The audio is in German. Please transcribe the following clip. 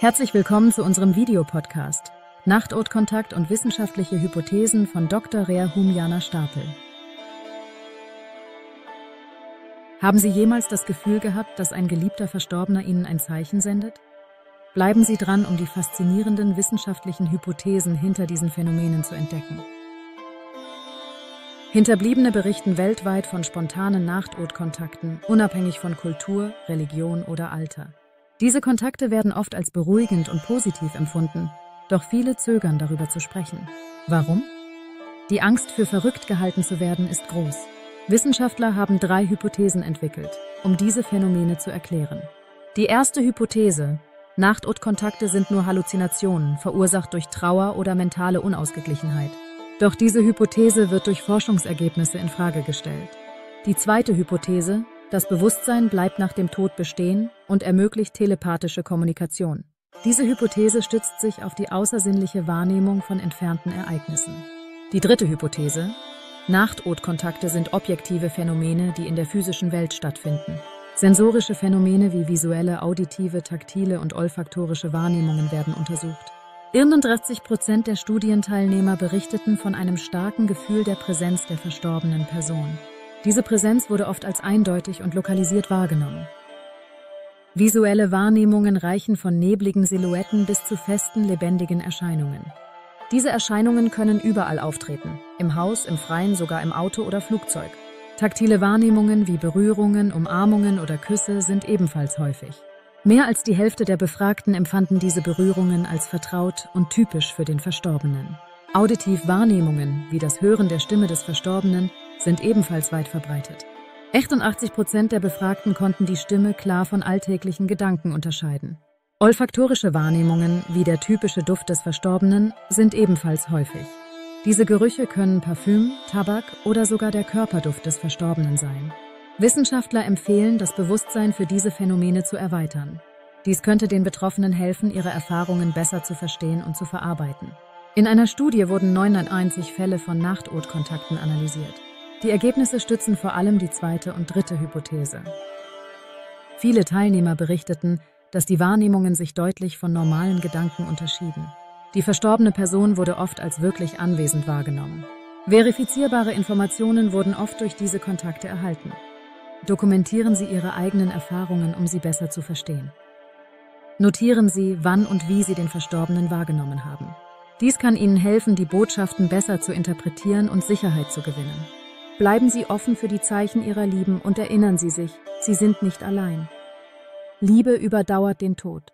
Herzlich willkommen zu unserem Videopodcast Nachtotkontakt und wissenschaftliche Hypothesen von Dr. Rehum Jana Stapel. Haben Sie jemals das Gefühl gehabt, dass ein geliebter Verstorbener Ihnen ein Zeichen sendet? Bleiben Sie dran, um die faszinierenden wissenschaftlichen Hypothesen hinter diesen Phänomenen zu entdecken. Hinterbliebene berichten weltweit von spontanen Nachtotkontakten, unabhängig von Kultur, Religion oder Alter. Diese Kontakte werden oft als beruhigend und positiv empfunden, doch viele zögern darüber zu sprechen. Warum? Die Angst, für verrückt gehalten zu werden, ist groß. Wissenschaftler haben drei Hypothesen entwickelt, um diese Phänomene zu erklären. Die erste Hypothese, Nachtotkontakte sind nur Halluzinationen, verursacht durch Trauer oder mentale Unausgeglichenheit. Doch diese Hypothese wird durch Forschungsergebnisse in Frage gestellt. Die zweite Hypothese, das Bewusstsein bleibt nach dem Tod bestehen und ermöglicht telepathische Kommunikation. Diese Hypothese stützt sich auf die außersinnliche Wahrnehmung von entfernten Ereignissen. Die dritte Hypothese, Nachtotkontakte sind objektive Phänomene, die in der physischen Welt stattfinden. Sensorische Phänomene wie visuelle, auditive, taktile und olfaktorische Wahrnehmungen werden untersucht. 31 Prozent der Studienteilnehmer berichteten von einem starken Gefühl der Präsenz der verstorbenen Person. Diese Präsenz wurde oft als eindeutig und lokalisiert wahrgenommen. Visuelle Wahrnehmungen reichen von nebligen Silhouetten bis zu festen, lebendigen Erscheinungen. Diese Erscheinungen können überall auftreten, im Haus, im Freien, sogar im Auto oder Flugzeug. Taktile Wahrnehmungen wie Berührungen, Umarmungen oder Küsse sind ebenfalls häufig. Mehr als die Hälfte der Befragten empfanden diese Berührungen als vertraut und typisch für den Verstorbenen. Auditiv Wahrnehmungen, wie das Hören der Stimme des Verstorbenen, sind ebenfalls weit verbreitet. 88 Prozent der Befragten konnten die Stimme klar von alltäglichen Gedanken unterscheiden. Olfaktorische Wahrnehmungen, wie der typische Duft des Verstorbenen, sind ebenfalls häufig. Diese Gerüche können Parfüm, Tabak oder sogar der Körperduft des Verstorbenen sein. Wissenschaftler empfehlen, das Bewusstsein für diese Phänomene zu erweitern. Dies könnte den Betroffenen helfen, ihre Erfahrungen besser zu verstehen und zu verarbeiten. In einer Studie wurden 99 Fälle von Nachtotkontakten analysiert. Die Ergebnisse stützen vor allem die zweite und dritte Hypothese. Viele Teilnehmer berichteten, dass die Wahrnehmungen sich deutlich von normalen Gedanken unterschieden. Die verstorbene Person wurde oft als wirklich anwesend wahrgenommen. Verifizierbare Informationen wurden oft durch diese Kontakte erhalten. Dokumentieren Sie Ihre eigenen Erfahrungen, um sie besser zu verstehen. Notieren Sie, wann und wie Sie den Verstorbenen wahrgenommen haben. Dies kann Ihnen helfen, die Botschaften besser zu interpretieren und Sicherheit zu gewinnen. Bleiben Sie offen für die Zeichen Ihrer Lieben und erinnern Sie sich, Sie sind nicht allein. Liebe überdauert den Tod.